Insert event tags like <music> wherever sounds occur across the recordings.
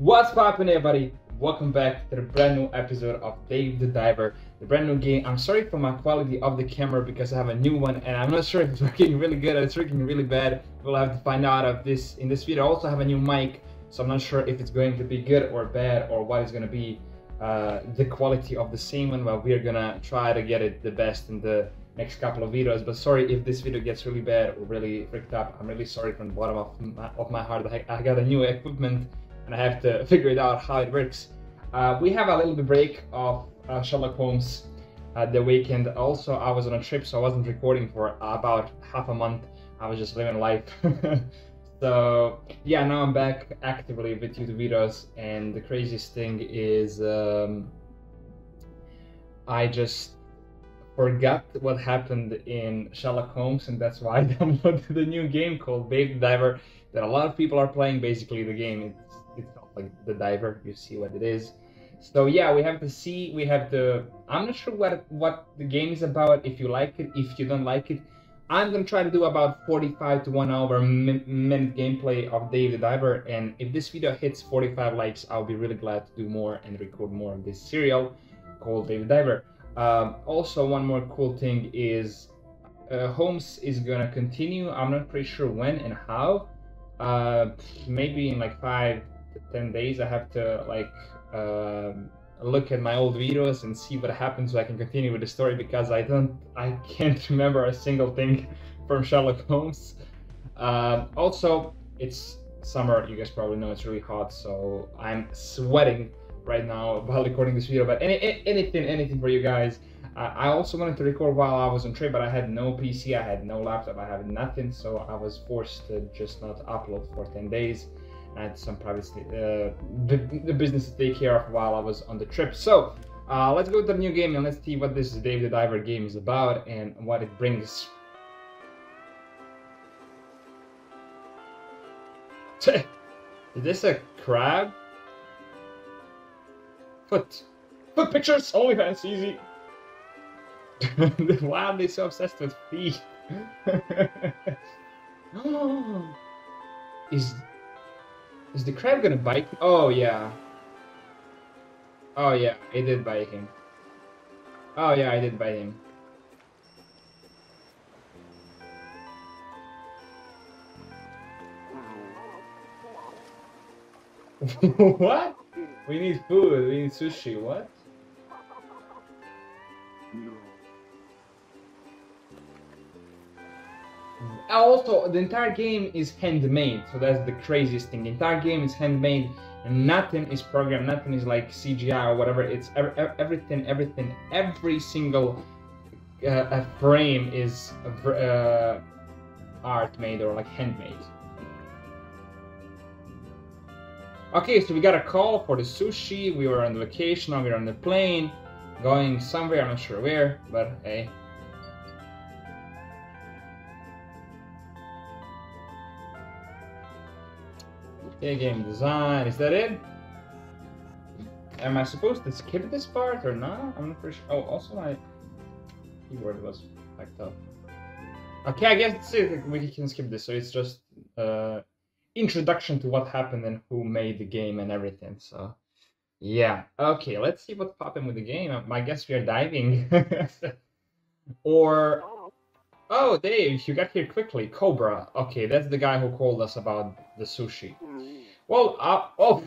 What's poppin' everybody? Welcome back to the brand new episode of Dave the Diver, the brand new game. I'm sorry for my quality of the camera because I have a new one and I'm not sure if it's <laughs> working really good or it's working really bad. We'll have to find out of this in this video. I also have a new mic, so I'm not sure if it's going to be good or bad or what is gonna be uh, the quality of the same one, but we're gonna try to get it the best in the next couple of videos. But sorry if this video gets really bad or really freaked up. I'm really sorry from the bottom of my, of my heart. I, I got a new equipment and I have to figure it out how it works. Uh, we have a little bit break of uh, Sherlock Holmes at the weekend. Also, I was on a trip, so I wasn't recording for about half a month. I was just living life. <laughs> so yeah, now I'm back actively with YouTube videos, and the craziest thing is um, I just forgot what happened in Sherlock Holmes, and that's why <laughs> I downloaded the new game called the Diver that a lot of people are playing. Basically, the game it's like the Diver. You see what it is. So yeah, we have to see. We have to. I'm not sure what what the game is about. If you like it, if you don't like it, I'm gonna try to do about 45 to one hour min- minute gameplay of Dave the Diver. And if this video hits 45 likes, I'll be really glad to do more and record more of this serial called Dave the Diver. Um, also, one more cool thing is uh, Holmes is gonna continue. I'm not pretty sure when and how. Uh, maybe in like five to ten days, I have to like um, look at my old videos and see what happens so I can continue with the story because I don't, I can't <laughs> remember a single thing <laughs> from Sherlock Holmes. Um, also, it's summer. You guys probably know it's really hot, so I'm sweating right now <laughs> while recording this video. But any, anything, anything for you guys. Uh, I also wanted to record while I was on trip, but I had no PC, I had no laptop, I had nothing, so I was forced to just not upload for 10 days. I had some private uh, the business to take care of while I was on the trip. So uh, let's go to the new game and let's see what this Dave the Diver game is about and what it brings. is this a crab? Foot. Foot pictures! OnlyFans, easy! Why are they so obsessed with feet? <laughs> <gasps> is is the crab gonna bite? Oh yeah. Oh yeah, I did bite him. Oh yeah, I did bite him. <laughs> what? We need food, we need sushi, what? Also the entire game is handmade so that's the craziest thing. The entire game is handmade and nothing is programmed nothing is like cgi or whatever. It's everything everything every single uh, frame is uh, art made or like handmade. Okay so we got a call for the sushi. We were on the vacation now we're on the plane. Going somewhere i'm not sure where but hey Game design. Is that it? Am I supposed to skip this part or not? I'm not pretty sure. Oh, also my keyboard was packed up. Okay, I guess we can skip this. So it's just uh, introduction to what happened and who made the game and everything. So yeah. Okay, let's see what's popping with the game. I guess we are diving. <laughs> or Oh, Dave, you got here quickly. Cobra. Okay, that's the guy who called us about the sushi. Well, uh, oh,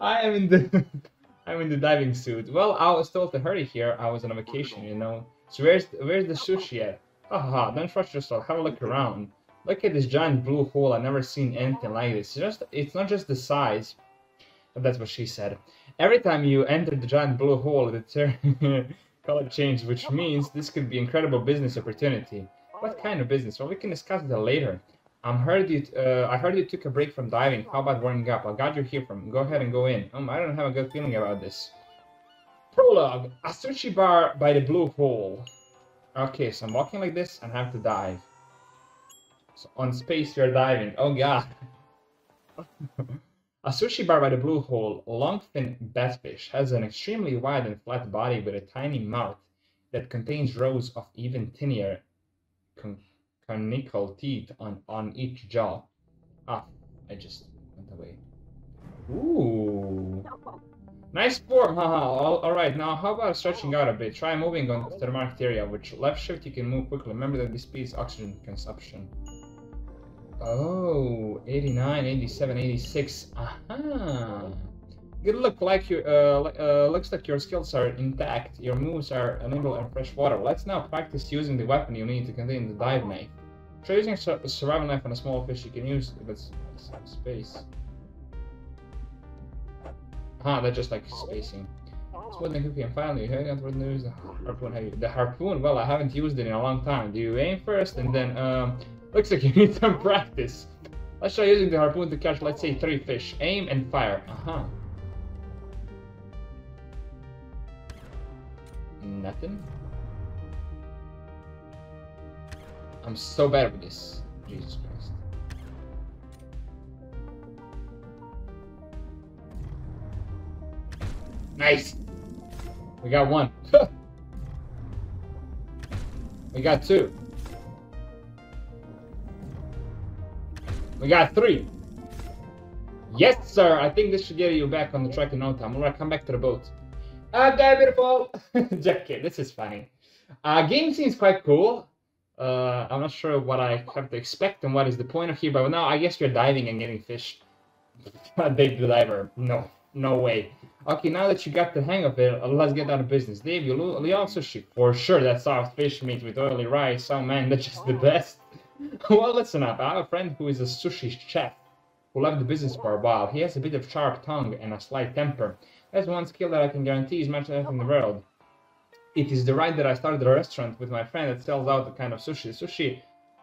I am in the, <laughs> I'm in the diving suit. Well, I was told to hurry here. I was on a vacation, you know. So where's where's the sushi at? Haha, don't rush yourself. Have a look around. Look at this giant blue hole. I've never seen anything like this. It's just, it's not just the size. That's what she said. Every time you enter the giant blue hole, the <laughs> color change, which means this could be incredible business opportunity. What kind of business? Well, we can discuss that later. I'm heard you. Uh, I heard you took a break from diving. How about warming up? I got you here from. Go ahead and go in. Um, I don't have a good feeling about this. Prologue: A sushi bar by the blue hole. Okay, so I'm walking like this and have to dive. So on space, you're diving. Oh god. <laughs> A sushi bar by the blue hole, longfin batfish, has an extremely wide and flat body with a tiny mouth that contains rows of even thinner conical teeth on, on each jaw. Ah, I just went away. Ooh. Nice form, haha. All, all right, now how about stretching out a bit? Try moving on to the marked area. With left shift, you can move quickly. Remember that this speeds oxygen consumption. Oh, 89, 87, 86. Aha. Good look, like you, uh, uh, looks like your skills are intact. Your moves are nimble and fresh water. Let's now practice using the weapon you need to contain the dive knife. Try using a survival knife on a small fish you can use if it's space. Ah, that's just like spacing. Smoothing cookie and finally, news. The harpoon. The harpoon. Well, I haven't used it in a long time. Do you aim first and then um? Looks like you need some practice. Let's try using the harpoon to catch, let's say, three fish. Aim and fire. Uh huh. Nothing. I'm so bad with this. Jesus Christ. Nice. We got one. <laughs> we got two. We got three. Yes, sir. I think this should get you back on the track in no time. Alright, come back to the boat. Okay, beautiful. <laughs> okay, this is funny. Uh, game seems quite cool. Uh, I'm not sure what I have to expect and what is the point of here, but now I guess you're diving and getting fish. Dave the diver. No, no way. Okay, now that you got the hang of it, uh, let's get out of business. Dave, you love sushi. For sure, that soft fish meat with oily rice. Oh man, that's just the best. <laughs> well, listen up. I have a friend who is a sushi chef who left the business for a while. He has a bit of sharp tongue and a slight temper. That's one skill that I can guarantee is much less in the world. It is the right that I started a restaurant with my friend that sells out the kind of sushi. Sushi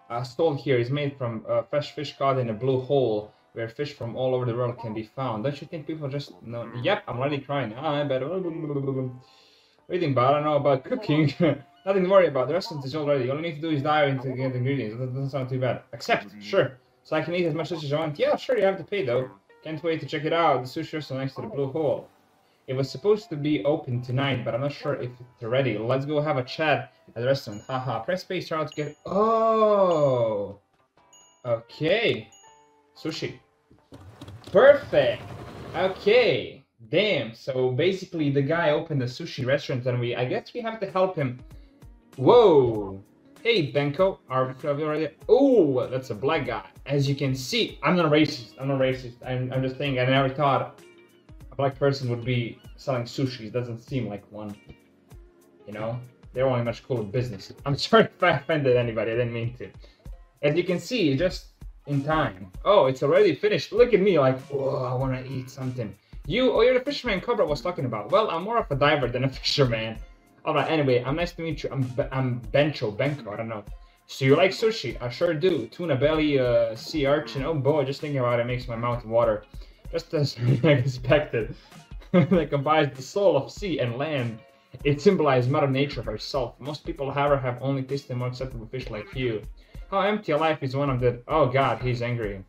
uh, stall here is made from uh, fresh fish caught in a blue hole where fish from all over the world can be found. Don't you think people just know? Yep, I'm already crying. Ah, I bet. <laughs> Reading, but I don't know about cooking. <laughs> Nothing to worry about. The restaurant is all ready. All you need to do is dive into the ingredients. That doesn't sound too bad. Accept, mm-hmm. sure. So I can eat as much as I want. Yeah, sure, you have to pay though. Can't wait to check it out. The sushi restaurant next to the blue hole. It was supposed to be open tonight, but I'm not sure if it's ready. Let's go have a chat at the restaurant. Haha. Press space to get. Oh. Okay. Sushi. Perfect. Okay. Damn. So basically, the guy opened a sushi restaurant, and we. I guess we have to help him Whoa! Hey, Benko, are already? Oh, that's a black guy. As you can see, I'm not racist. I'm not racist. I'm, I'm just saying, I never thought a black person would be selling sushi. It doesn't seem like one. You know? They're only much cooler business. <laughs> I'm sorry if I offended anybody. I didn't mean to. As you can see, just in time. Oh, it's already finished. Look at me like, whoa, I want to eat something. You, oh, you're the fisherman Cobra was talking about. Well, I'm more of a diver than a <laughs> fisherman. Alright, anyway, I'm nice to meet you. I'm, I'm Bencho, Benko, I don't know. So you like sushi? I sure do. Tuna belly, uh, sea urchin. Oh boy, just thinking about it makes my mouth water. Just <laughs> as I expected. <laughs> that combines the soul of sea and land. It symbolizes Mother Nature herself. Most people, however, have only tasted more acceptable fish like you. How empty a life is one of the... Oh god, he's angry.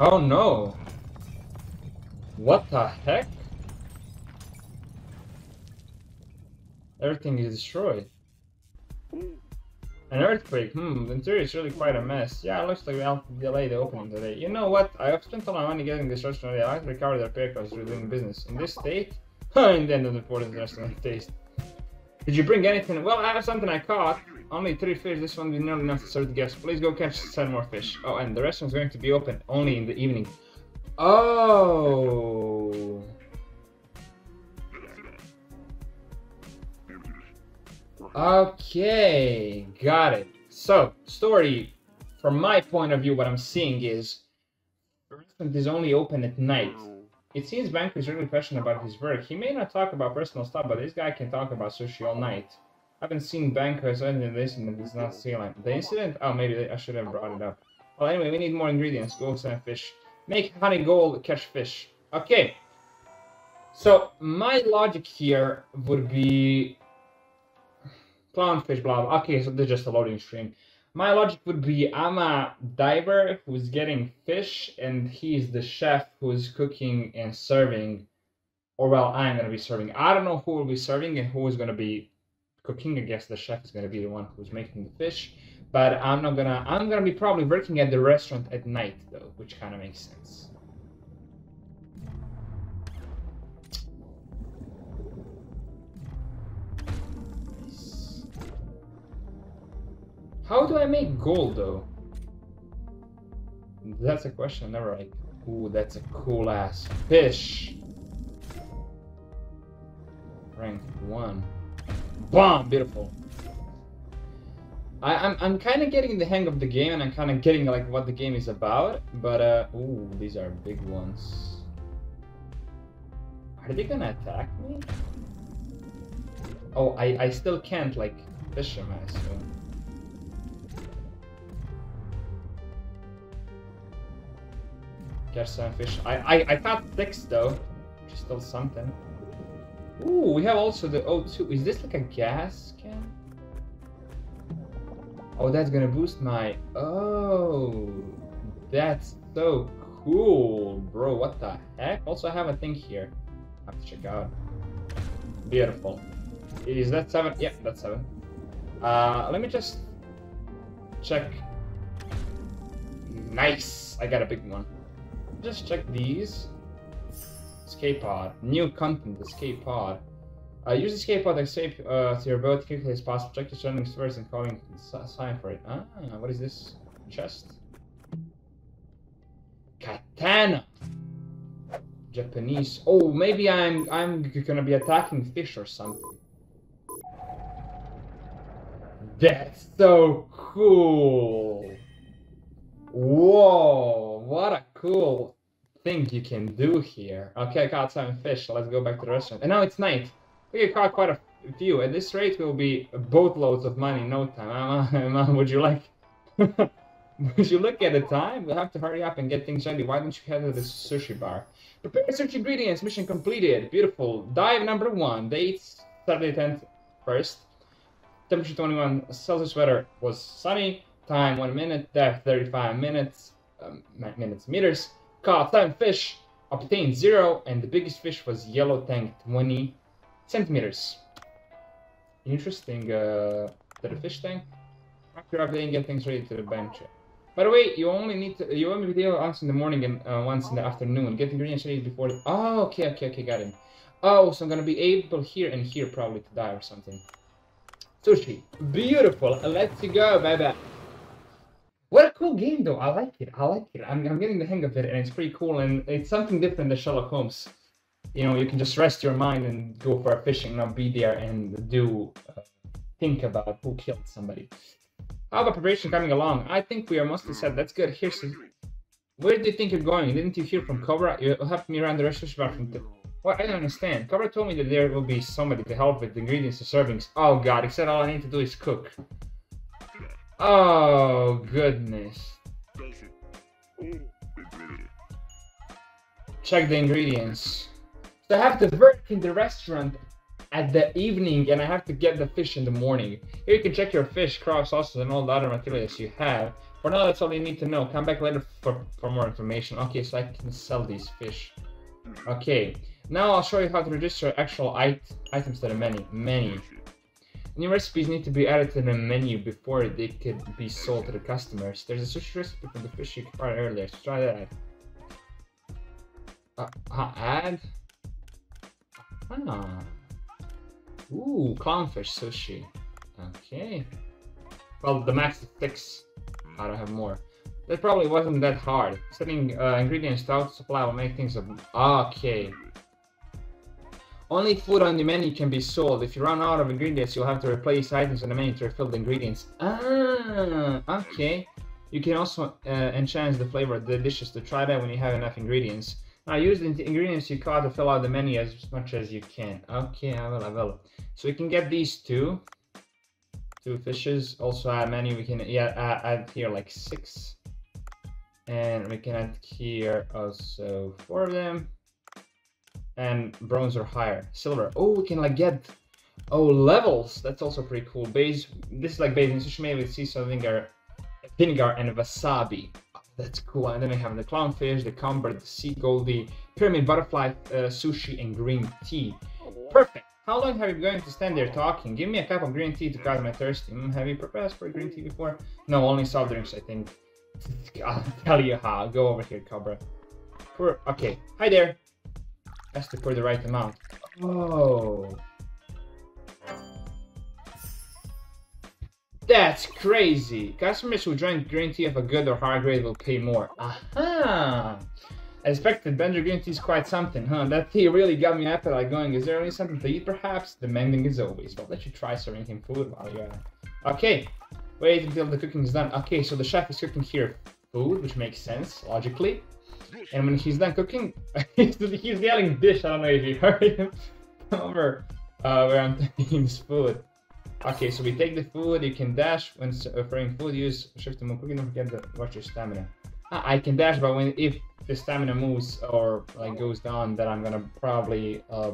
Oh no! What the heck? Everything is destroyed. An earthquake, hmm, the interior is really quite a mess. Yeah, it looks like we'll delay the opening today. You know what? I have spent all my money getting this restaurant. I like to recover the through doing business. In this state? <laughs> in the end of the important restaurant taste. Did you bring anything? Well, I have something I caught. Only three fish, this one will be not enough to serve the guests. Please go catch seven more fish. Oh, and the restaurant's going to be open only in the evening. Oh. Okay, got it. So, story, from my point of view, what I'm seeing is the restaurant is only open at night. It seems Banker is really passionate about his work. He may not talk about personal stuff, but this guy can talk about sushi all night. I haven't seen Banker's ending this and it's not sealing. The incident? Oh, maybe I should have brought it up. Well, anyway, we need more ingredients. Go and fish. Make honey gold, catch fish. Okay. So, my logic here would be... Clownfish, blah, blah. Okay, so this is just a loading screen. My logic would be I'm a diver who's getting fish, and he's the chef who's cooking and serving. Or, well, I'm going to be serving. I don't know who will be serving and who is going to be cooking. I guess the chef is to be the one who's making the fish. But I'm not gonna. I'm gonna be probably working at the restaurant at night though, which kind of makes sense. How do I make gold though? That's a question never like. Ooh, that's a cool ass fish. Rank one. Bomb, beautiful. I, I'm I'm kind of getting the hang of the game, and I'm kind of getting like what the game is about. But uh, ooh, these are big ones. Are they gonna attack me? Oh, I I still can't like fish them, I assume. Catch some fish. I I I caught six though, which is still something. Ooh, we have also the O2. Is this like a gas can? Oh, that's gonna boost my... Oh, that's so cool, bro. What the heck? Also, I have a thing here. I have to check out. Beautiful. Is that seven? Yeah, that's seven. Uh, let me just check. Nice. I got a big one. Just check these. Escape pod. New content, escape pod. Uh, use escape pod to escape uh, to your boat quickly as possible. Check the surroundings first and calling sign for it. Ah, what is this? Chest? Katana! Japanese. Oh, maybe I'm I'm gonna be attacking fish or something. That's so cool! Whoa, what a cool thing you can do here. Okay, I caught some fish, let's go back to the restaurant. And now it's night. We caught quite a few. At this rate, we'll be boatloads of money in no time. <laughs> would you like... <laughs> would you look at the time? We'll have to hurry up and get things ready. Why don't you head to the sushi bar? Prepare search ingredients. Mission completed. Beautiful. Dive number one. Dates Saturday 10th, first. Temperature 21 Celsius. Weather was sunny. Time 1 minute. Depth 35 minutes. Um, minutes meters. Caught 7 fish. Obtained 0. And the biggest fish was yellow tank 20 centimeters. Interesting. Uh, the fish tank. After updating, get things ready to the bench. By the way, you only need to you only deal once in the morning and uh, once in the afternoon. Get ingredients ready before. The, oh, okay, okay, okay, got it. Oh, so I'm gonna be able here and here probably to die or something. Sushi, beautiful. Let's go, baby. What a cool game, though. I like it. I like it. I'm, I'm getting the hang of it, and it's pretty cool. And it's something different than Sherlock Holmes you know you can just rest your mind and go for a fishing not be there and do uh, think about who killed somebody how about preparation coming along i think we are mostly set that's good here's where do you think you're going didn't you hear from cobra you helped me around the restaurant from the well, I don't understand. Cobra told me that there will be somebody to help with the ingredients and servings. Oh god, he said all I need to do is cook. Oh goodness. Check the ingredients. So I have to work in the restaurant at the evening and I have to get the fish in the morning. Here you can check your fish, crab sauces, and all the other materials you have. For now, that's all you need to know. Come back later for, for more information. Okay, so I can sell these fish. Okay, now I'll show you how to register actual it items to the menu. Menu. New recipes need to be added to the menu before they could be sold to the customers. There's a sushi recipe for the fish you acquired earlier, so try that. Uh, uh, add? Ah. Ooh, clownfish sushi. Okay. Well, the max is six. I don't have more. That probably wasn't that hard. Setting uh, ingredients to auto supply will make things... Okay. Only food on the menu can be sold. If you run out of ingredients, you'll have to replace items on the menu to refill the ingredients. Ah, okay. You can also uh, enhance the flavor of the dishes to try that when you have enough ingredients. Now use the ingredients you caught to fill out the menu as much as you can. Okay, I will, I will. So we can get these two. Two fishes. Also add menu, we can yeah, add, add here like six. And we can add here also four of them. And bronze or higher. Silver. Oh, we can like get Oh, levels. That's also pretty cool. Base. This is like base in sushi with sea vinegar, vinegar and wasabi. That's cool. And then we have the clownfish, the comber, the sea goldie, pyramid butterfly, uh, sushi, and green tea. Perfect. How long have you been going to stand there talking? Give me a cup of green tea to calm my thirsty. Mm, have you prepared for green tea before? No, only soft drinks, I think. <laughs> I'll tell you how. Go over here, Cobra. Okay. Hi there. Has to pour the right amount. Oh. That's crazy. Customers who drink green tea of a good or high grade will pay more. Aha! I expected Bender green tea is quite something, huh? That tea really got me appetite going. Is there only something to eat, perhaps? Demanding as always. Well, let you try serving him food while you're Okay. Wait until the cooking is done. Okay, so the chef is cooking here food, which makes sense, logically. And when he's done cooking, <laughs> he's, yelling dish. I don't know if you heard him. <laughs> Over uh, where I'm taking his food. Okay, so we take the food. You can dash when offering food. Use shift to move quickly. Don't forget to watch your stamina. Ah, I can dash, but when if the stamina moves or like goes down, then I'm gonna probably uh,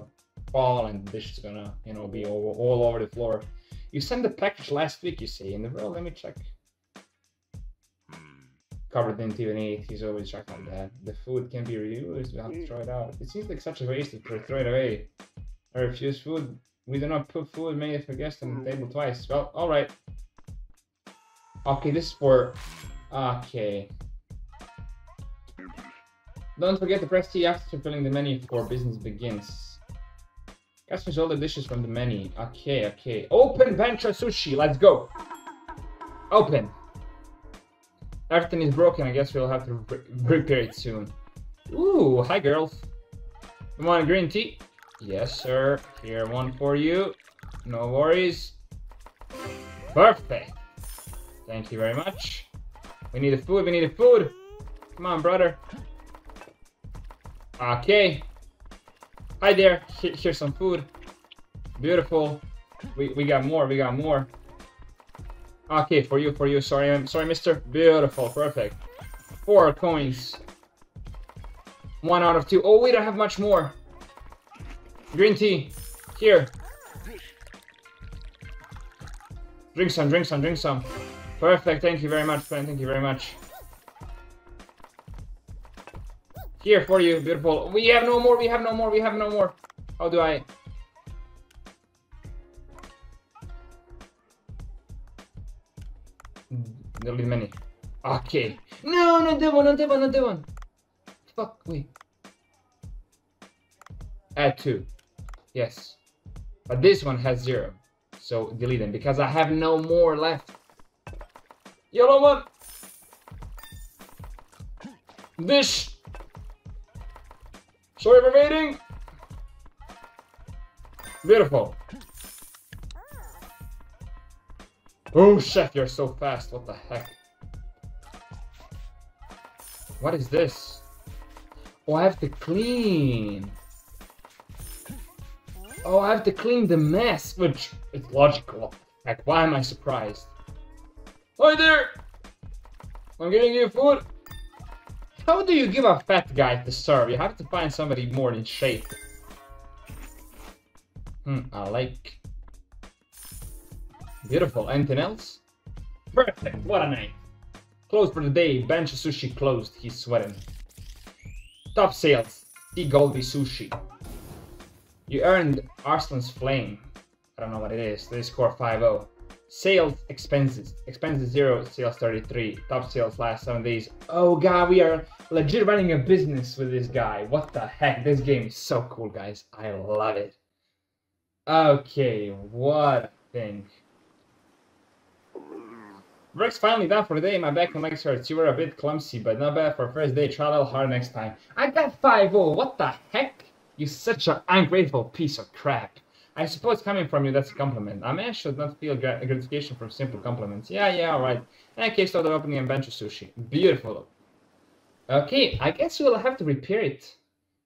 fall and this is gonna you know be all, all over the floor. You sent the package last week, you say. In the world, let me check. Covered in TV he's always checked on that. The food can be reused, we have to throw it out. It seems like such a waste to throw it away. I refuse food. We do not put food made for guests on the mm. table twice. Well, alright. Okay, this is for... Okay. Don't forget to press T after filling the menu before business begins. Customers all the dishes from the menu. Okay, okay. Open Venture Sushi. Let's go. Open. Everything is broken. I guess we'll have to repair it soon. Ooh, hi girls. You want a green tea? Yes, sir. Here, one for you. No worries. Perfect. Thank you very much. We need a food. We need a food. Come on, brother. Okay. Hi there. Here's some food. Beautiful. We, we got more. We got more. Okay, for you, for you. Sorry, I'm sorry, mister. Beautiful. Perfect. Four coins. One out of two. Oh, we don't have much more. Green tea. Here. Drink some, drink some, drink some. Perfect. Thank you very much, friend. Thank you very much. Here for you, beautiful. We have no more, we have no more, we have no more. How do I... There'll be many. Okay. No, not that one, not that one, not that one. Fuck, wait. Add two. Yes. But this one has zero. So delete them because I have no more left. Yellow one. This Sorry for waiting. Beautiful. Oh, chef, you're so fast. What the heck? What is this? Oh, I have to clean. Oh, I have to clean the mess, which is logical. Like, why am I surprised? Hi there! I'm getting you food. How do you give a fat guy to serve? You have to find somebody more in shape. Hmm, I like. Beautiful. Anything else? Perfect. What a night. Closed for the day. Bench sushi closed. He's sweating. Top sales. The Goldie Sushi. You earned Arslan's Flame. I don't know what it is. They score 5-0. Sales expenses. Expenses zero, sales 33. Top sales last seven days. Oh god, we are legit running a business with this guy. What the heck? This game is so cool, guys. I love it. Okay, what a thing. Work's finally done for the day. My back and legs hurts. You were a bit clumsy, but not bad for first day. Try a little harder next time. I got 5-0. What the heck? You such an ungrateful piece of crap. I suppose coming from you, that's a compliment. A man should not feel gratification from simple compliments. Yeah, yeah, alright. In case, start opening a bench of sushi. Beautiful. Okay, I guess we'll have to repair it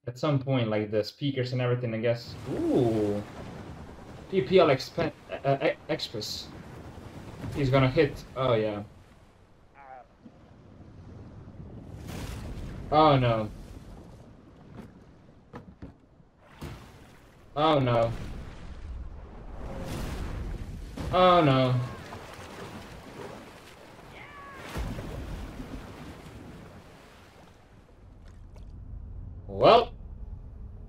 at some point, like the speakers and everything, I guess. Ooh. PPL Exp uh, uh Express. He's gonna hit. Oh, yeah. Oh, no. Oh, no. Oh no. Well,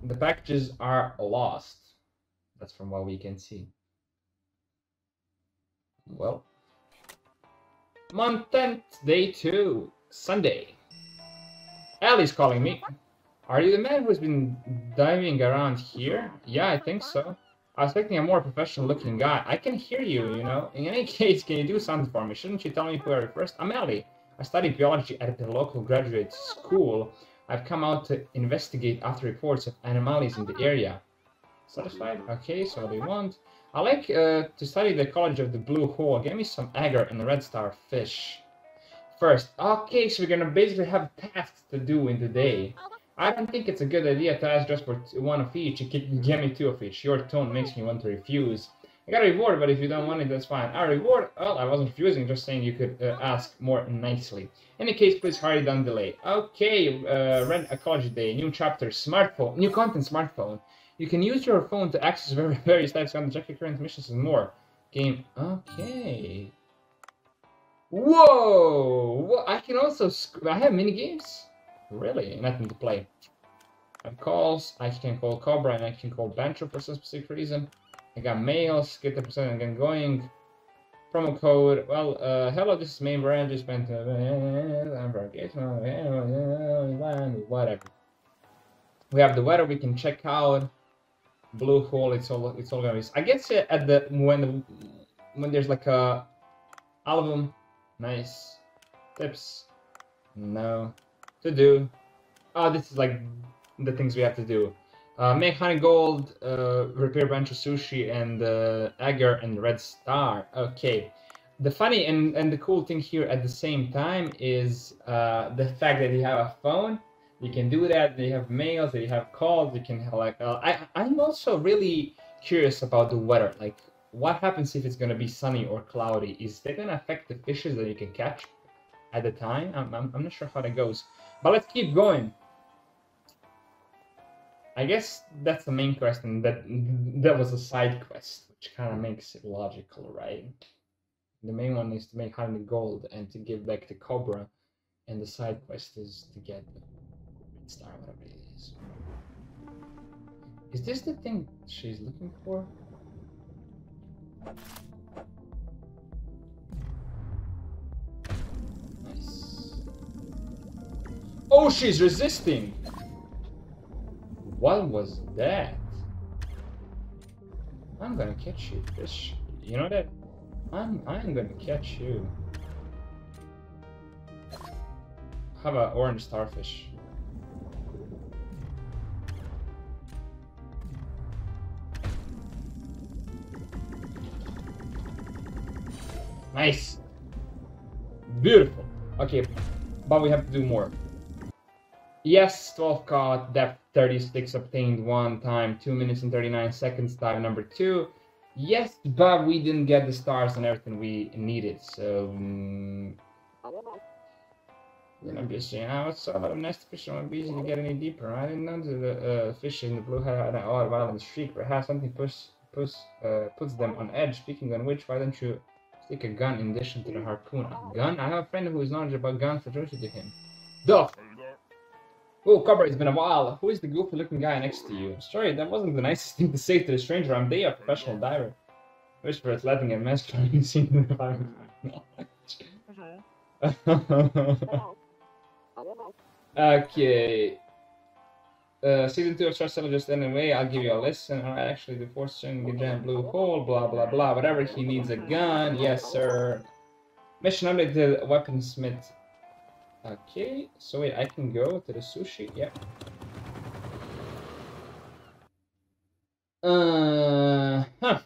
the packages are lost. That's from what we can see. Well, month 10th, day 2, Sunday. Ellie's calling me. Are you the man who's been diving around here? Yeah, I think so. I was expecting a more professional looking guy. I can hear you, you know. In any <laughs> case, can you do something for me? Shouldn't you tell me who are you first? I'm Ellie. I study biology at the local graduate school. I've come out to investigate after reports of anomalies in the area. Satisfied? Okay, so what do you want? I like uh, to study the ecology of the blue hole. Give me some agar and red star fish. First, okay, so we're gonna basically have tasks to do in the day. I don't think it's a good idea to ask just for one of each. You can give me two of each. Your tone makes me want to refuse. I got a reward, but if you don't want it, that's fine. A reward? Well, I wasn't refusing, just saying you could uh, ask more nicely. In any case, please hurry, don't delay. Okay, uh, Red Ecology Day, new chapter, smartphone, new content, smartphone. You can use your phone to access various types of your current missions and more. Game. Okay. Whoa! What? I can also. I have mini games. Really, nothing to play. I have calls. I can call Cobra and I can call Bancho for some specific reason. I got mails. Get the percent again going. Promo code. Well, uh, hello. This is main brand. Just spent. Uh, whatever. We have the weather. We can check out blue hole it's all it's all gonna be i guess at the when when there's like a album nice tips no to do. Oh this is like the things we have to do. Uh, make honey gold uh, repair bunch of sushi and uh, agar and red star. Okay. The funny and, and the cool thing here at the same time is uh, the fact that you have a phone you can do that. They have mails. They have calls. You can like. Uh, I I'm also really curious about the weather. Like, what happens if it's gonna be sunny or cloudy? Is that gonna affect the fishes that you can catch at the time? I'm I'm, I'm not sure how that goes. But let's keep going. I guess that's the main quest, and that that was a side quest, which kind of makes it logical, right? The main one is to make honey gold and to give back the cobra, and the side quest is to get star, whatever it is. Is this the thing she's looking for? Nice. Oh, she's resisting! What was that? I'm gonna catch you, fish. You know that? I'm I'm gonna catch you. How about orange starfish? Nice. Beautiful. Okay, but we have to do more. Yes, 12 caught, depth 36 obtained one time, 2 minutes and 39 seconds, time number 2. Yes, but we didn't get the stars and everything we needed, so... Um, you know, busy. I was saw about a nest fish won't be to get any deeper. I didn't know the uh, fish in the blue had an odd violent streak. Perhaps something puts puts uh, puts them on edge. Speaking on which, why don't you Stick a gun in addition to the harpoon. A oh. gun? I have a friend who is knowledgeable about guns. Introduce you to him. Duff! Oh, Cobra, it's been a while. Who is the goofy looking guy next to you? Sorry, that wasn't the nicest thing to say to the stranger. I'm Day, a professional diver. Wish for letting a mess <laughs> trying seen in the environment. Mm-hmm. <laughs> okay. Uh, season 2 of Star Cell just anyway, I'll give you a listen. Actually, the fourth string, the giant blue hole, blah blah blah. Whatever, he needs a gun. Yes, sir. Mission updated weaponsmith. Okay, so wait, I can go to the sushi? Yep. Uh, huh.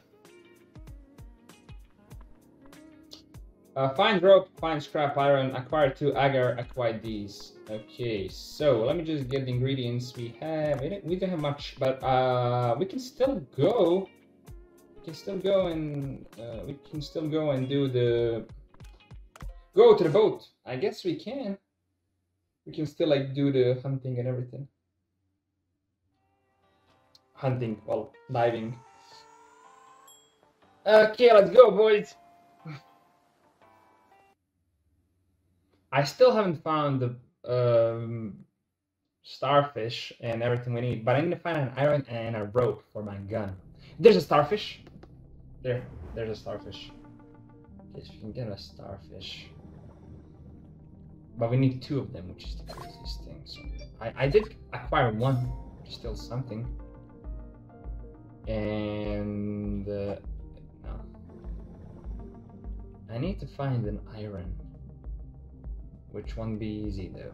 Uh, find rope, find scrap iron, acquire two agar, acquire these. Okay, so let me just get the ingredients we have. We don't, we don't have much, but uh, we can still go. We can still go and uh, we can still go and do the go to the boat. I guess we can. We can still like do the hunting and everything. Hunting, well, diving. Okay, let's go, boys. I still haven't found the um, starfish and everything we need, but I need to find an iron and a rope for my gun. There's a starfish. There, there's a starfish. Yes, we can get a starfish. But we need two of them, which is the craziest thing. So I, I did acquire one, which is still something. And uh, no. I need to find an iron. Which won't be easy though.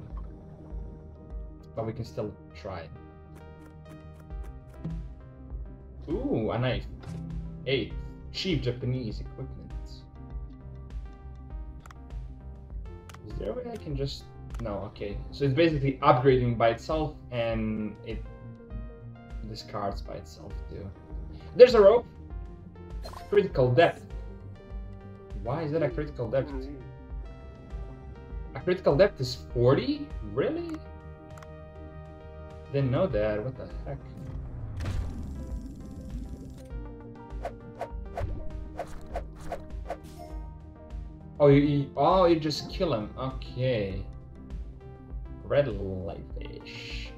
But we can still try. Ooh, a knife. Eight. Cheap Japanese equipment. Is there a way I can just... No, okay. So it's basically upgrading by itself and it discards by itself too. There's a rope. Critical depth. Why is that a critical depth? Mm-hmm. A critical depth is 40? Really? Didn't know that. What the heck? Oh, you, you, oh, you just kill him. Okay. Red light fish.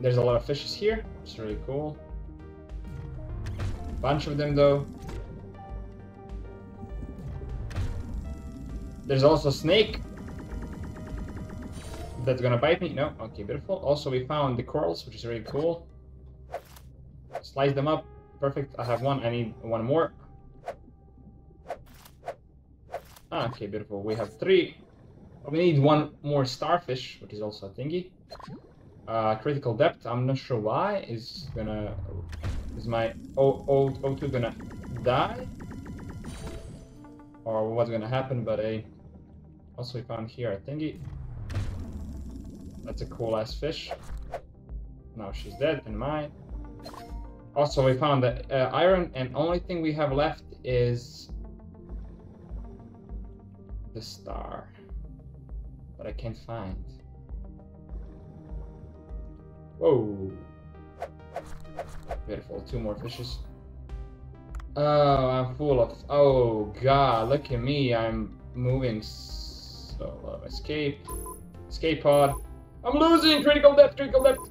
There's a lot of fishes here. It's really cool. Bunch of them though. There's also snake. That's gonna bite me. No. Okay, beautiful. Also, we found the corals, which is really cool. Slice them up. Perfect. I have one. I need one more. Ah, okay, beautiful. We have three. We need one more starfish, which is also a thingy. Uh, critical depth, I'm not sure why, is gonna... Is my o o O2 gonna die? Or what's gonna happen, but a... Also we found here a thingy. That's a cool ass fish. Now she's dead, and mine. Also we found the uh, iron, and only thing we have left is the star. But I can't find. Whoa. Beautiful. Two more fishes. Oh, I'm full of... Oh, God. Look at me. I'm moving so... Uh, escape. Escape pod. I'm losing! Critical depth! Critical depth!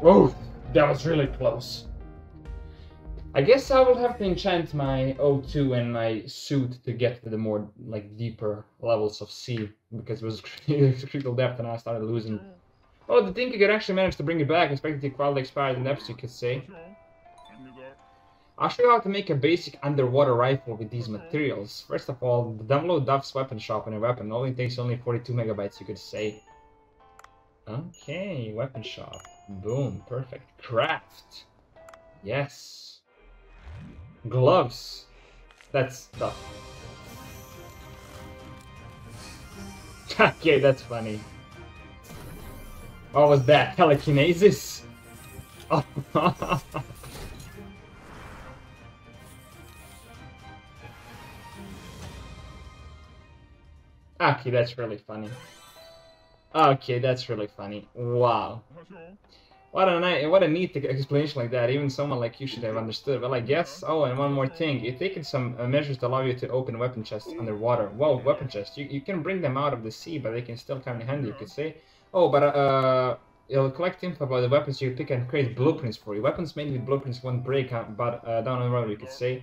Whoa. That was really close. I guess I will have to enchant my O2 and my suit to get to the more like deeper levels of sea because it was <laughs> critical depth and I started losing. Oh, the thing you could actually manage to bring it back, expected to quality expired in depths, you could say. I'll show you how to make a basic underwater rifle with these materials. First of all, download Duff's weapon shop and a weapon. It only takes only 42 megabytes, you could say. Okay, weapon shop. Boom, perfect. Craft. Yes. Gloves. That's tough. <laughs> okay, that's funny. What was that? Telekinesis? <laughs> Okay, that's really funny. Okay, that's really funny. Wow. What a nice, what a neat explanation like that. Even someone like you should have understood. Well, I guess. Oh, and one more thing. You've taken some uh, measures to allow you to open weapon chests underwater. Whoa, weapon chests. You, you can bring them out of the sea, but they can still come in handy, you could say. Oh, but uh, it'll collect info about the weapons you pick and create blueprints for you. Weapons made with blueprints won't break, but uh, down the road, you could say.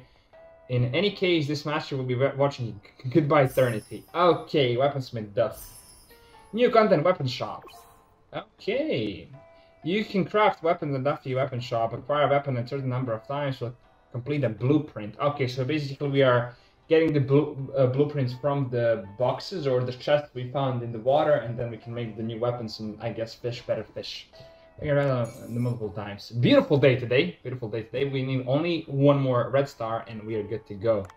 In any case, this master will be watching you. <laughs> Goodbye, eternity. Okay, weaponsmith duff. New content, weapon shop. Okay. You can craft weapons in Duffy Weapon Shop, acquire a weapon a certain number of times to complete a blueprint. Okay, so basically we are getting the blue, uh, blueprints from the boxes or the chests we found in the water, and then we can make the new weapons and I guess fish better fish. We around the multiple times. Beautiful day today. Beautiful day today. We need only one more red star and we are good to go.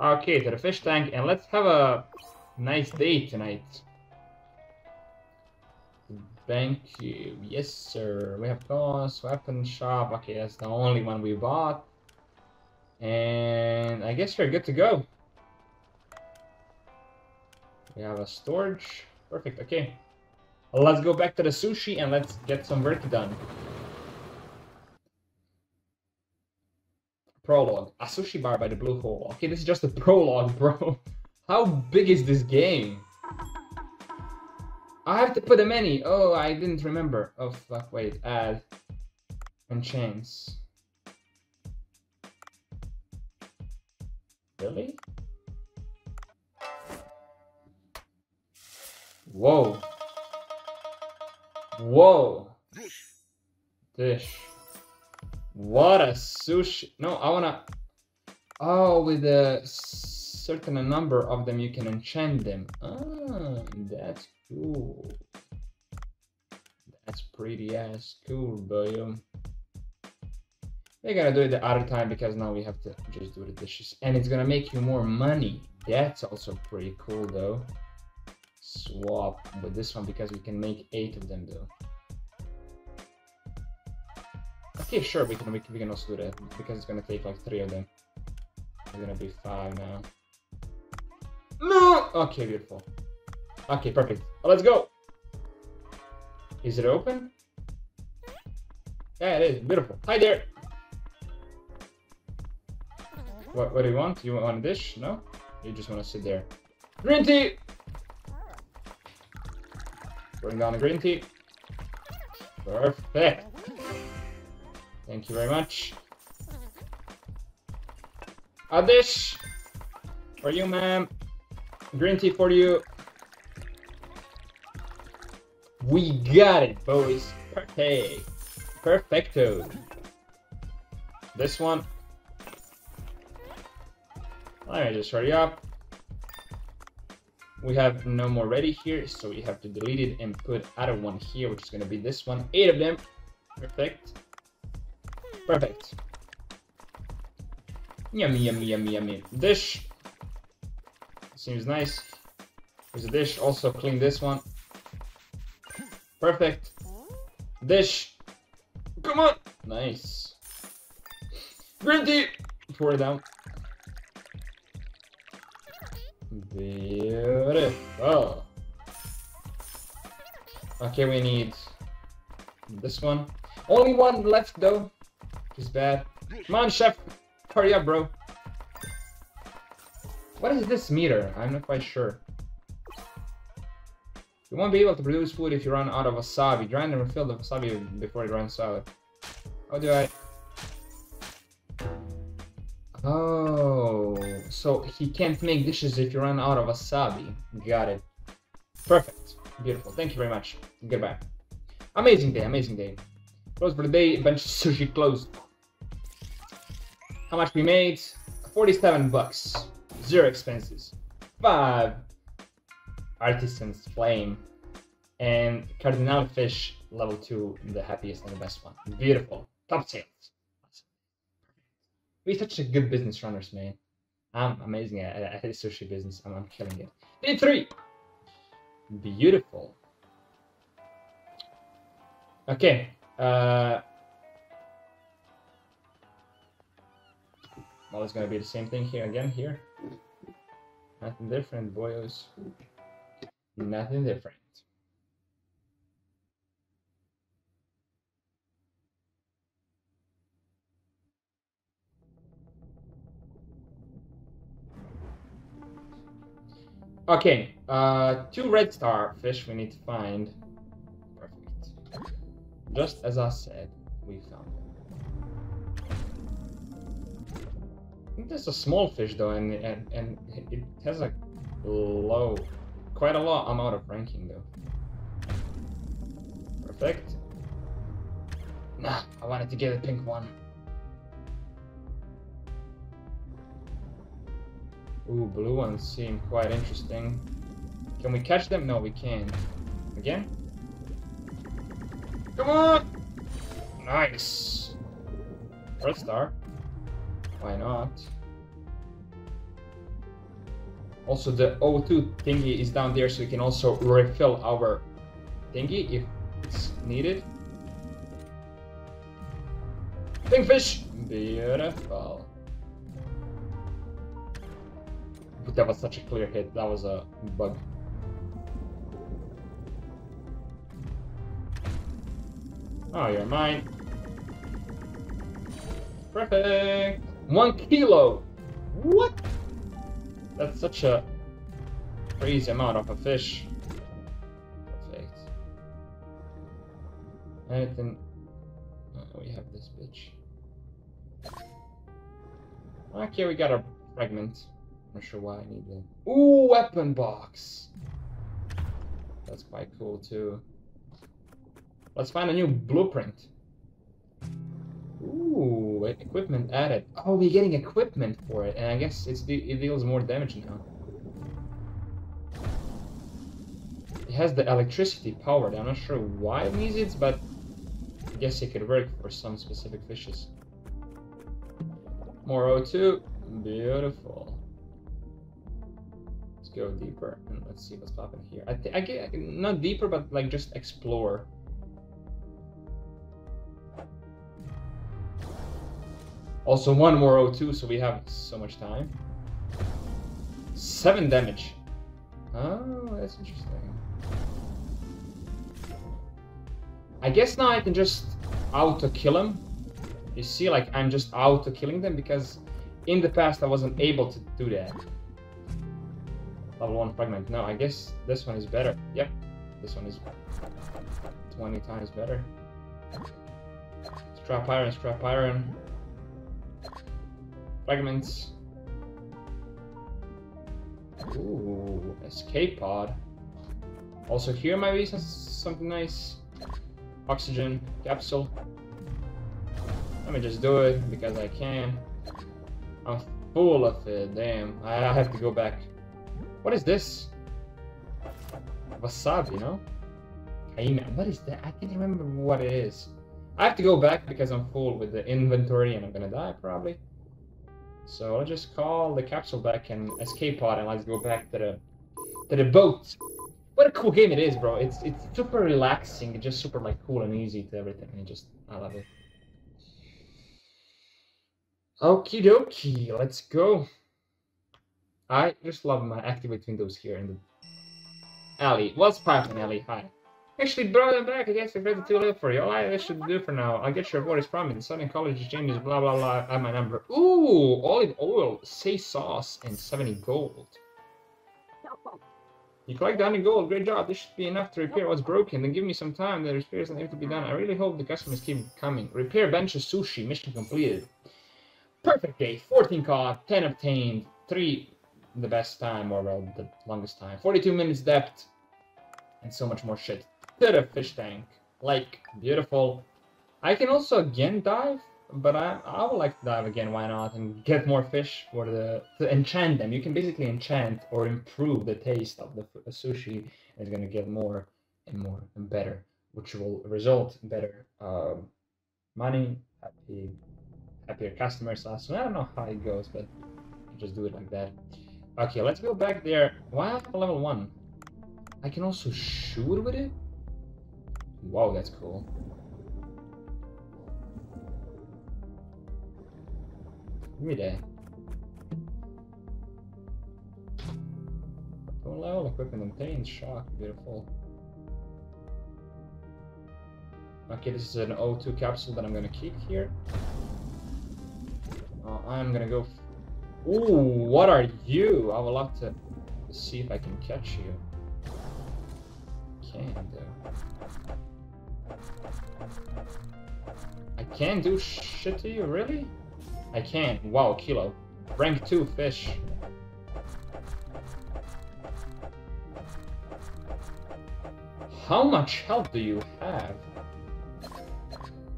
Okay, to the fish tank, and let's have a nice day tonight. Thank you. Yes, sir. We have cost, weapon shop. Okay, that's the only one we bought. And I guess we're good to go. We have a storage. Perfect, okay. Let's go back to the sushi and let's get some work done. Prologue. A sushi bar by the blue hole. Okay, this is just a <laughs> prologue, bro. How big is this game? I have to put a many. Oh, I didn't remember. Oh, fuck, wait, add and chains. Really? Whoa. Whoa. Dish. What a sushi. No, I wanna... Oh, with a certain number of them, you can enchant them. Ah, that's cool. That's pretty ass cool, boy. We're gonna do it the other time because now we have to just do the dishes. And it's gonna make you more money. That's also pretty cool though. Swap with this one because we can make eight of them though. Okay, sure, we can, we can, we can also do that because it's gonna take like three of them. It's gonna be five now. No! Okay, beautiful. Okay, perfect. Let's go. Is it open? Yeah, it is. Beautiful. Hi there. What, what do you want? You want a dish? No? You just want to sit there. Green tea! Bring down the green tea. Perfect. Thank you very much. A dish for you, ma'am. Green tea for you. We got it, boys. Perfect. Perfecto. This one. Let me just hurry up. We have no more ready here, so we have to delete it and put other one here, which is to be this one. Eight of them. Perfect. Perfect. Yummy, yummy, yummy, yummy. Dish. Seems nice. There's a dish. Also clean this one. Perfect. Dish. Come on. Nice. Tea. Pour it down. Beautiful. Okay, we need this one. Only one left though. Is bad. Come on, chef. Hurry up, bro. What is this meter? I'm not quite sure. You won't be able to produce food if you run out of wasabi. Grind and refill the wasabi before it runs out. How do I... Oh, so he can't make dishes if you run out of wasabi. Got it. Perfect. Beautiful. Thank you very much. Goodbye. Amazing day, amazing day. Closed for the day, bench sushi closed. How much we made? 47 bucks. Zero expenses. Five artisan's flame. And cardinal fish level 2, the happiest and the best one. Beautiful. Top sales. We're such a good business runners, man. I'm amazing at, at sushi business. I'm, I'm killing it. Day three. Beautiful. Okay. Uh, well, it's gonna be the same thing here again. Here, nothing different, boys. Nothing different. Okay, uh, two red star fish we need to find. Perfect. Just as I said, we found them. I think there's a small fish though, and and, and it has a low, quite a lot I'm out of ranking though. Perfect. Nah, I wanted to get a pink one. Ooh, blue ones seem quite interesting. Can we catch them? No, we can't. Again? Come on! Nice! Red star. Why not? Also, the O2 thingy is down there, so we can also refill our thingy if it's needed. Pinkfish! Beautiful. that was such a clear hit. That was a bug. Oh, you're mine. Perfect. One kilo. What? That's such a crazy amount of a fish. Perfect. Anything? Oh, we have this bitch. Ah, okay, we got a fragment. Not sure why I need that. Ooh, weapon box. That's quite cool too. Let's find a new blueprint. Ooh, equipment added. Oh, we're getting equipment for it, and I guess it's it deals more damage now. It has the electricity powered. I'm not sure why it needs it, but I guess it could work for some specific fishes. More O2. Beautiful. Let's go deeper and let's see what's popping here. I, I get not deeper, but like just explore. Also one more O2, so we have so much time. Seven damage. Oh, that's interesting. I guess now I can just auto-kill him. You see, like, I'm just auto-killing them because in the past I wasn't able to do that. Level 1 fragment. No, I guess this one is better. Yep, this one is 20 times better. Scrap iron, scrap iron. Fragments. Ooh, escape pod. Also here might be something nice. Oxygen capsule. Let me just do it because I can. I'm full of it, damn. I have to go back. What is this? Wasabi, no? What is that? I can't remember what it is. I have to go back because I'm full with the inventory and I'm gonna die probably. So I'll just call the capsule back and escape pod and let's go back to the to the boat. What a cool game it is, bro. It's it's super relaxing, it's just super like cool and easy to everything. And just I love it. Okie dokie, let's go. I just love my activate windows here in the alley. What's poppin', Ellie? Hi. Actually, brought them back. I guess I've read too late for you. All I should do for now, I'll get your voice from it. Southern College exchanges, blah blah blah. Have my number. Ooh, olive oil, say sauce, and 70 gold. You collect the 100 gold, great job. This should be enough to repair what's broken. Then give me some time, the repairs need to be done. I really hope the customers keep coming. Repair bench of sushi, mission completed. Perfect day, 14 caught, 10 obtained, 3 the best time, or well, the longest time. 42 minutes depth, and so much more shit. To the fish tank. Like, beautiful. I can also again dive, but I, I would like to dive again, why not, and get more fish for the, to enchant them. You can basically enchant or improve the taste of the sushi, it's gonna get more and more and better, which will result in better um, money, happy, happier customers. So I don't know how it goes, but just do it like that. Okay, let's go back there. Why level 1? I can also shoot with it? Wow, that's cool. Give me that. Phone level, equipment obtained, shock, beautiful. Okay, this is an O2 capsule that I'm gonna keep here. Uh, I'm gonna go... Ooh, what are you? I would love to see if I can catch you. Can do. I can't do shit to you, really? I can't. Wow, kilo. Rank 2 fish. How much health do you have?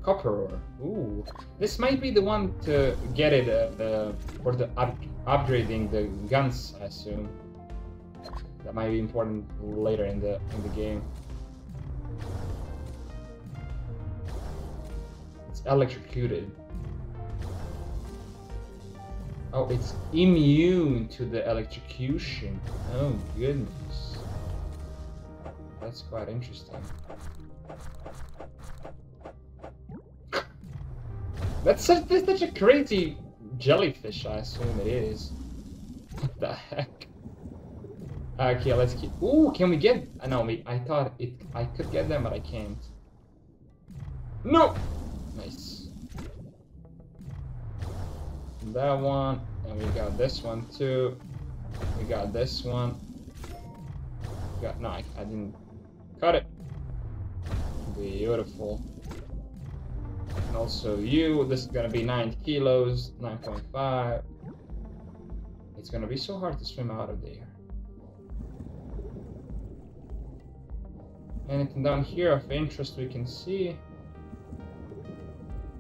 Copper ore. Ooh. This might be the one to get it uh, uh, for the up upgrading the guns, I assume. That might be important later in the in the game. Electrocuted. Oh, it's immune to the electrocution. Oh, goodness. That's quite interesting. That's such, that's such a crazy jellyfish, I assume it is. What the heck? Okay, let's keep... Ooh, can we get... I know, I thought it. I could get them, but I can't. No! That one, and we got this one too. We got this one. We got no, I, I didn't cut it. Beautiful. And also you, this is gonna be 9 kilos, 9.5. It's gonna be so hard to swim out of there. Anything down here of interest we can see?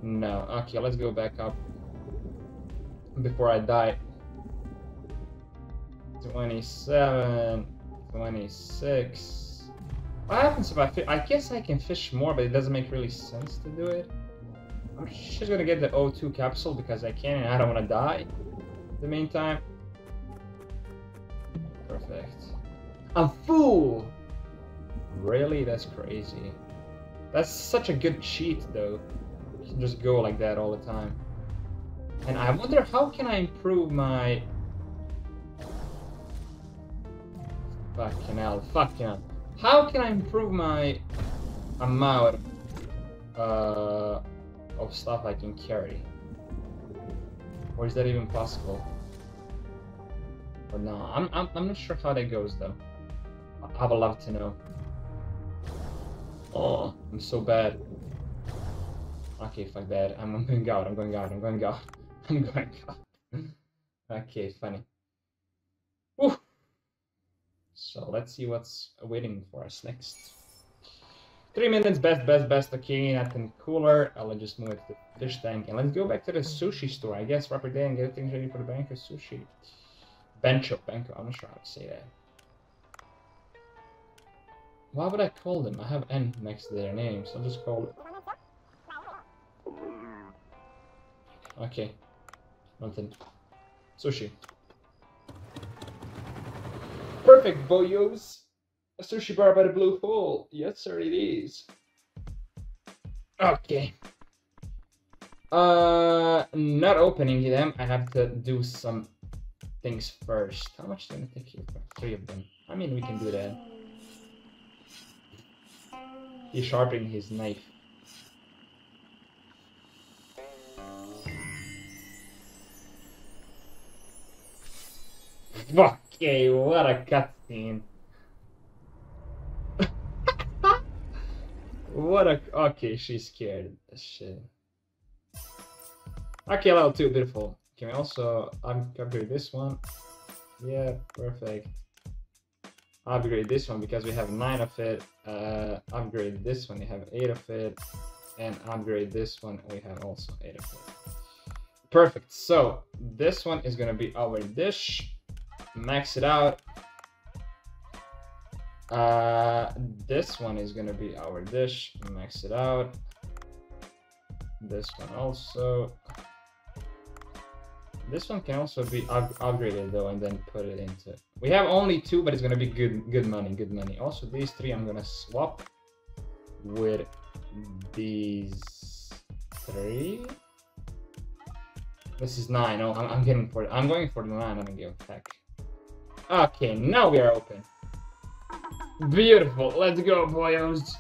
No. Okay, let's go back up before I die. 27, 26. What happens if I fish? I guess I can fish more, but it doesn't make really sense to do it. I'm just gonna get the O2 capsule because I can and I don't want to die. In the meantime. Perfect. I'm full! Really? That's crazy. That's such a good cheat though. You can just go like that all the time. And I wonder how can I improve my Fucking hell, fucking hell. How can I improve my amount uh, of stuff I can carry? Or is that even possible? Or no? I'm, I'm, I'm not sure how that goes though. I would love to know. Oh, I'm so bad. Okay, fuck that. I'm, I'm going out, I'm going out, I'm going out. I'm <laughs> going okay, funny. So let's see what's waiting for us next. Three minutes, best, best, best. Okay, nothing cooler. I'll just move it to the fish tank. And let's go back to the sushi store. I guess wrap it and get things ready for the banker sushi. Bencho, Benko. I'm not sure how to say that. Why would I call them? I have N next to their names. I'll just call it. Okay. Nothing. Sushi. Perfect, boyos! A sushi bar by the blue hole. Yes, sir, it is. Okay. Uh, not opening them. I have to do some things first. How much do I take here? Three of them. I mean, we can do that. He's sharpening his knife. Okay, what a cutscene. what a... Okay, she's scared. Shit. Okay, level 2, beautiful. Can we also upgrade this one? Yeah, perfect. Upgrade this one because we have 9 of it. Uh, upgrade this one, we have 8 of it. And upgrade this one, we have also 8 of it. Perfect. So, this one is gonna be our dish max it out. Uh, this one is gonna be our dish, max it out. This one also. This one can also be up upgraded though and then put it into... We have only two, but it's gonna be good good money, good money. Also, these three I'm gonna swap with these three. This is nine. Oh, I'm, I'm getting for. I'm going for the nine. I don't give a heck. Okay, now we are open. Beautiful. Let's go, boyos.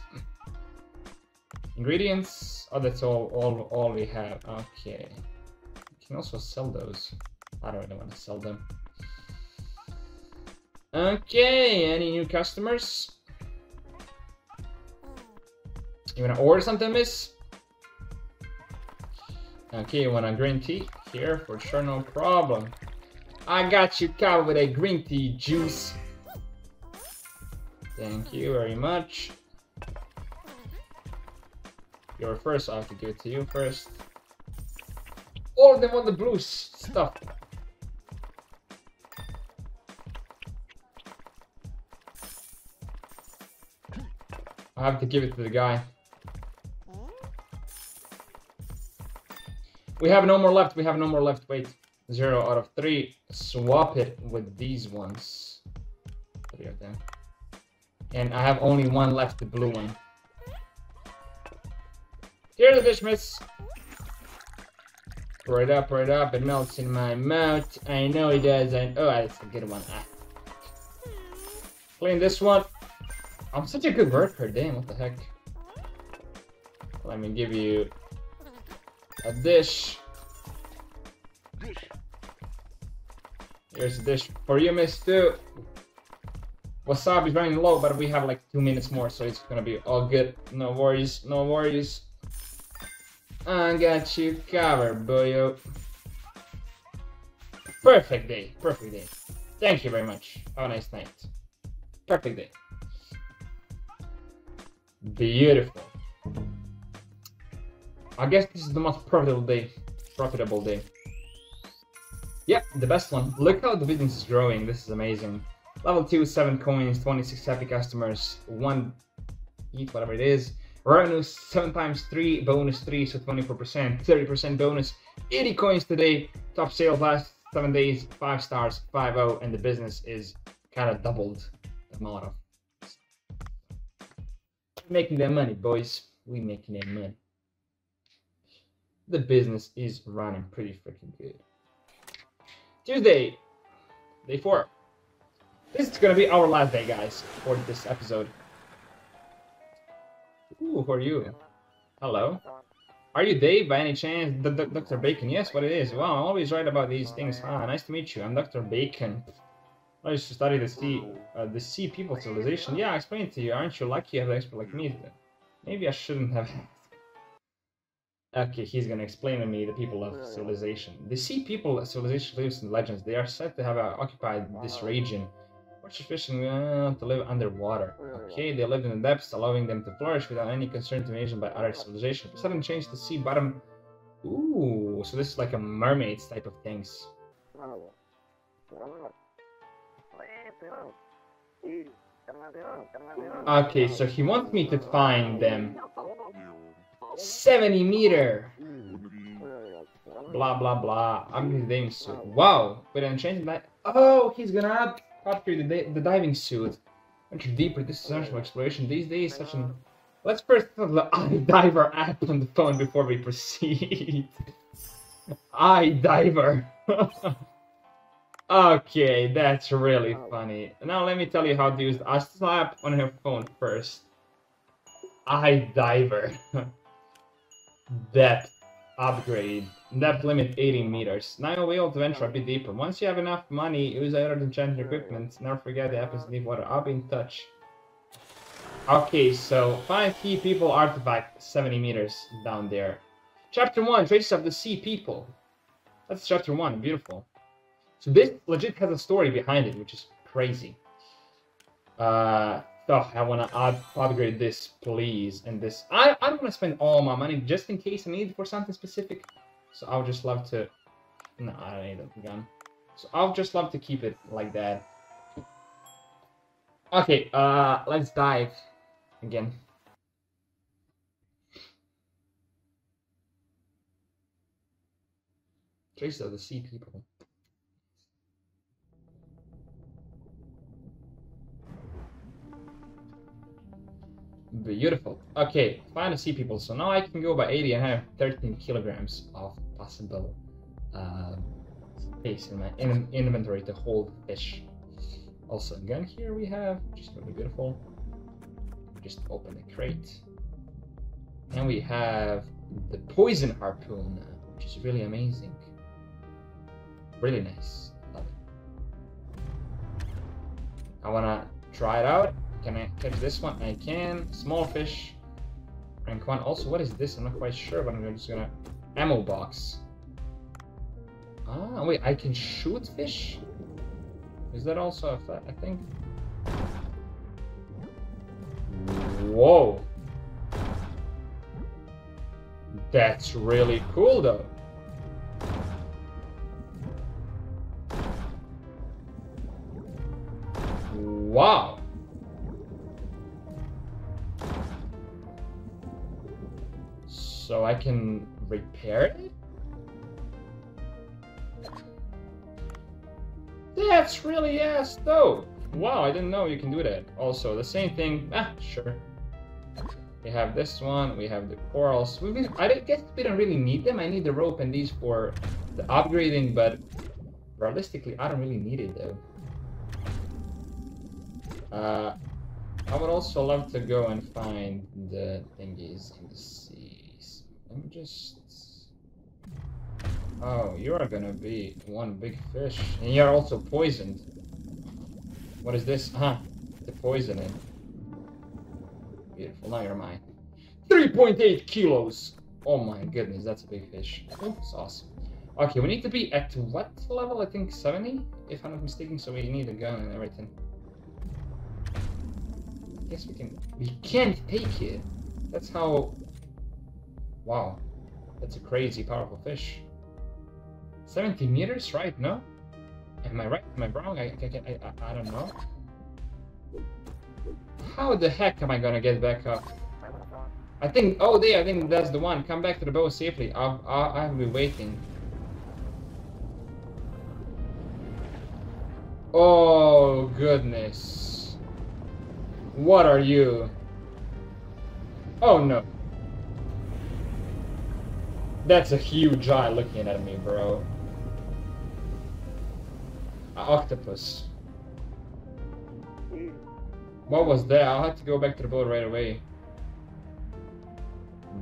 Ingredients. Oh, that's all, all, all we have. Okay. We can also sell those. I don't really want to sell them. Okay, any new customers? You wanna order something, miss? Okay, you want a green tea? Here, for sure, no problem. I got you covered with a green tea juice. Thank you very much. You're first, I have to give it to you first. All of them want the blue stuff. I have to give it to the guy. We have no more left, we have no more left, wait. 0 out of 3. Swap it with these ones. Three of them. And I have only one left, the blue one. Here's the fish miss. Pour it up, pour it up. It melts in my mouth. I know it does. And oh, that's a good one. Ah. Clean this one. I'm such a good worker. Damn, what the heck. Let me give you a dish. Here's a dish for you, Miss mister. Wasabi's running low, but we have like two minutes more, so it's gonna be all good. No worries, no worries. I got you covered, boyo. Perfect day. Perfect day. Thank you very much. Have a nice night. Perfect day. Beautiful. I guess this is the most profitable day. Profitable day. Yep, the best one. Look how the business is growing. This is amazing. Level 2, 7 coins, 26 happy customers, 1 eat, whatever it is. Revenue 7 times 3, bonus 3, so 24%, 30% bonus, 80 coins today. Top sales last 7 days, 5 stars, 5 0, and the business is kind of doubled the amount of. Making their money, boys. We making that money. The business is running pretty freaking good. Tuesday, day 4. This is gonna be our last day, guys, for this episode. Ooh, who are you? Hello? Are you Dave by any chance? Dr. Bacon? Yes, what it is. Wow, I'm always right about these things. Ah, nice to meet you. I'm Dr. Bacon. I used to study the sea, uh, the sea people civilization. Yeah, I explained to you. Aren't you lucky you have an expert like me? Maybe I shouldn't have. Okay, he's gonna explain to me the people of civilization. The sea people civilization lives in legends. They are said to have uh, occupied this region Orchard fishing uh, to live underwater. Okay, they lived in the depths, allowing them to flourish without any concern to invasion by other civilizations. Sudden change to sea bottom. Ooh, so this is like a mermaids type of things. Okay, so he wants me to find them. 70 meter. Mm. Blah blah blah. I'm his suit. Wow, with an enchanted light. Oh, he's gonna up upgrade the, the diving suit. Venture deeper. This is essential exploration these days. Such an Let's first put the <laughs> iDiver app on the phone before we proceed. <laughs> iDiver. <laughs> okay, that's really funny. Now let me tell you how to use a slap on her phone first. iDiver. Depth upgrade. Depth limit 80 meters. Now able to venture a bit deeper. Once you have enough money, use other enchanted equipment. Never forget the happens deep water. I'll be in touch. Okay, so five key people artifact 70 meters down there. Chapter 1, Traces of the Sea People. That's chapter 1, beautiful. So this legit has a story behind it, which is crazy. Uh, oh, I want to up upgrade this, please, and this. I, I don't want to spend all my money just in case I need it for something specific. So I would just love to... No, I don't need a gun. So I would just love to keep it like that. Okay, uh, let's dive again. Trace of the sea people. Beautiful. Okay, the sea people. So now I can go by 80 and have 13 kilograms of possible uh, space in my in inventory to hold fish. Also, gun here we have, just really beautiful. Just open the crate. And we have the poison harpoon, which is really amazing. Really nice. Love it. I wanna try it out. Can I catch this one? I can. Small fish. Rank 1. Also, what is this? I'm not quite sure, but I'm just gonna... Ammo box. Ah, wait, I can shoot fish? Is that also a fact? I think... Whoa! That's really cool, though. Wow! So I can repair it? That's really ass though. Wow, I didn't know you can do that. Also, the same thing. Ah, sure. We have this one. We have the corals. We, I guess we don't really need them. I need the rope and these for the upgrading, but realistically, I don't really need it though. Uh, I would also love to go and find the thingies in the sea. I'm just... Oh, you are gonna be one big fish. And you're also poisoned. What is this? Huh. The poisoning. Beautiful, now you're mine. 3.8 kilos! Oh my goodness, that's a big fish. Oh, that's awesome. Okay, we need to be at what level? I think 70, if I'm not mistaken. So we need a gun and everything. I guess we can. We can't take it. That's how. Wow, that's a crazy powerful fish. 70 meters, right? No? Am I right? Am I wrong? I, I, I, I don't know. How the heck am I gonna get back up? I think, oh there, I think that's the one. Come back to the boat safely. I'll, I'll, I'll be waiting. Oh, goodness. What are you? Oh, no. That's a huge eye looking at me, bro. octopus. What was that? I'll have to go back to the boat right away.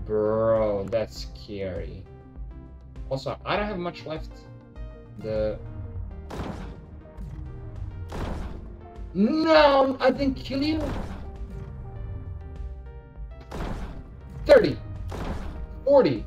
Bro, that's scary. Also, I don't have much left. The... No, I didn't kill you. 30. 40.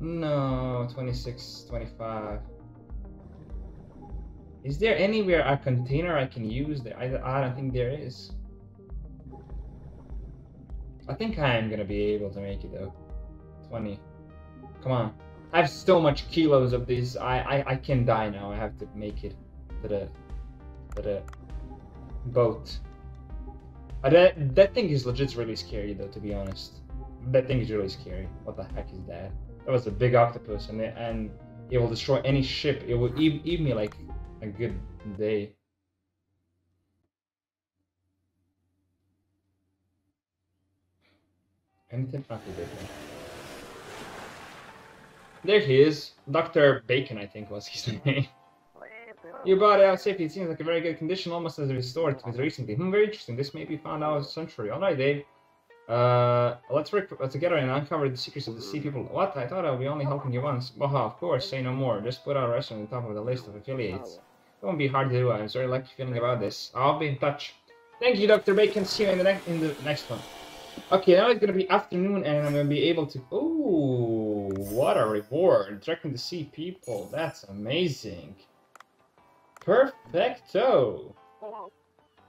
no no 26 25 is there anywhere a container I can use there? I, I don't think there is. I think I am gonna be able to make it though. 20. Come on. I have so much kilos of this. I, I, I can die now. I have to make it to the, to the boat. Uh, that, that thing is legit really scary though, to be honest. That thing is really scary. What the heck is that? That was a big octopus and it, and it will destroy any ship. It will eat, eat me like a good day. Anything after Bacon? There he is. Dr. Bacon, I think was <laughs> his name. You bought it out safely. It seems like a very good condition, almost as restored to it recently. Hmm, very interesting. This may be found out a century. Alright, Dave. Uh, let's work together and uncover the secrets of the sea people. What? I thought I would be only helping you once. Well, of course, say no more. Just put our restaurant on the top of the list of affiliates. It won't be hard to do. I'm very lucky feeling about this. I'll be in touch. Thank you, Dr. Bacon. See you in the next in the next one. Okay, now it's gonna be afternoon, and I'm gonna be able to. Oh, what a reward! Tracking the sea people. That's amazing. Perfecto.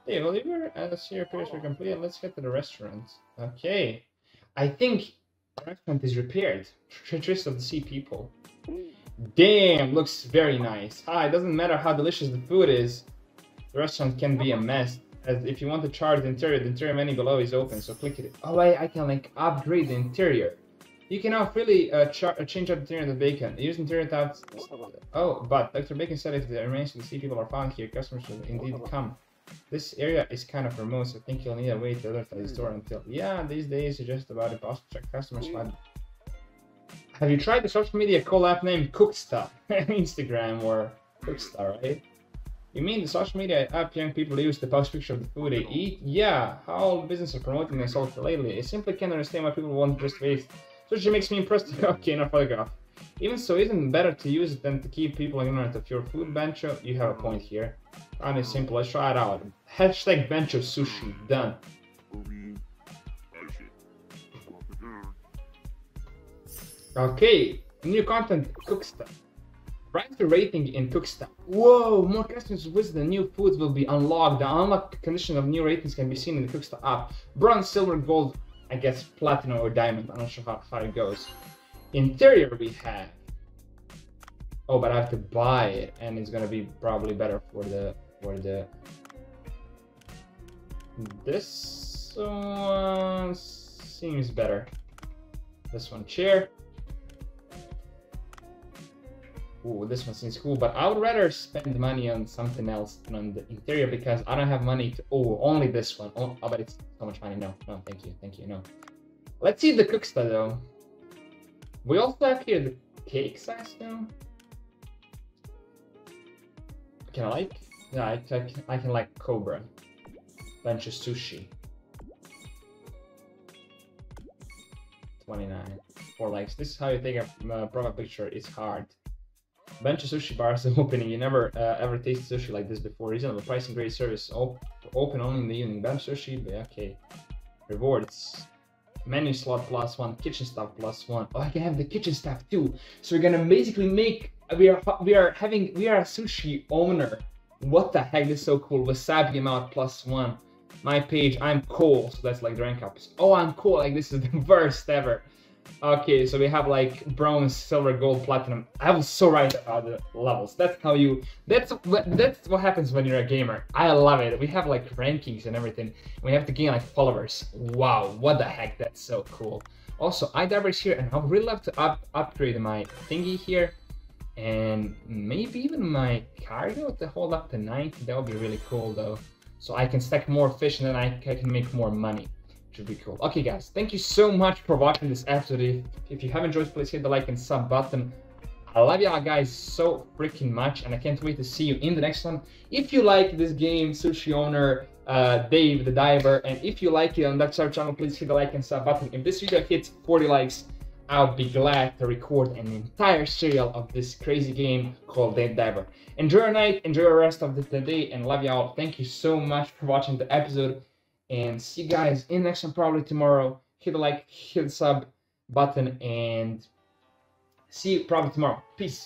Hey, Oliver, as your repairs are complete, let's get to the restaurant. Okay. I think the restaurant is repaired. Trace of the sea people. Damn, looks very nice. Ah, it doesn't matter how delicious the food is. The restaurant can be a mess. As if you want to charge the interior, the interior menu below is open, so click it. Oh, I, I can like upgrade the interior. You can now freely uh, change up the interior of the bacon. Use interior tabs. Oh, but Dr. Bacon said if the remains of the sea people are found here, customers will indeed come. This area is kind of remote, so I think you'll need a way to alert the store hmm. until. Yeah, these days it's just about impossible to check customers hmm. find have you tried the social media collab named Cooksta? <laughs> Instagram or Cooksta, right? You mean the social media app young people use to post pictures of the food they oh. eat? Yeah, how all businesses are promoting themselves lately. I simply can't understand why people want just waste. she makes me impressed. <laughs> okay, no photograph. Even so, isn't better to use it than to keep people ignorant of your food, Bencho? You have a point here. Of simple, let's try it out. Hashtag Bencho Sushi, done. Okay, new content, Cooksta. Rise the rating in Cooksta. Whoa, more customers visit the new foods will be unlocked. The unlocked condition of new ratings can be seen in the Cooksta app. Bronze, silver, gold, I guess platinum or diamond. I'm not sure how, how it goes. Interior we have. Oh, but I have to buy it, and it's gonna be probably better for the for the. This one seems better. This one chair. Ooh, this one seems cool, but I would rather spend money on something else than on the interior because I don't have money to. Oh, only this one. Oh, but it's so much money. No, no, thank you, thank you, no. Let's see the Cooksta though. We also have here the cake size though. Can I like? Yeah, I, I, can, I can like Cobra. Bunch of sushi. 29. Four likes. This is how you take a uh, profile picture. It's hard. Bunch of sushi bars <laughs> opening. You never uh, ever tasted sushi like this before. Reasonable pricing, great service. Op open only in the evening. Bunch sushi. Okay. Rewards. Menu slot plus one. Kitchen staff plus one. Oh, I can have the kitchen staff too. So we're gonna basically make. We are we are having we are a sushi owner. What the heck? This is so cool. Wasabi amount plus one my page, I'm cool, so that's like the rank ups. Oh, I'm cool, like this is <laughs> the worst ever. Okay, so we have like bronze, silver, gold, platinum. I was so right about the levels. That's how you. That's what. That's what happens when you're a gamer. I love it. We have like rankings and everything. We have to gain like followers. Wow, what the heck? That's so cool. Also, iDiver's here, and I would really love to up upgrade my thingy here, and maybe even my cargo to hold up to 90. That would be really cool, though so I can stack more fish and then I, I can make more money which would be cool okay guys thank you so much for watching this episode if, if you have enjoyed please hit the like and sub button I love y'all guys so freaking much and I can't wait to see you in the next one. If you like this game, Sushi Owner, uh, Dave the Diver, and if you like it on that our channel, please hit the like and sub button. If this video hits 40 likes, I'll be glad to record an entire serial of this crazy game called Dave Diver. Enjoy your night, enjoy the rest of the day, and love y'all. Thank you so much for watching the episode, and see you guys in next one probably tomorrow. Hit the like, hit the sub button, and see you probably tomorrow. Peace.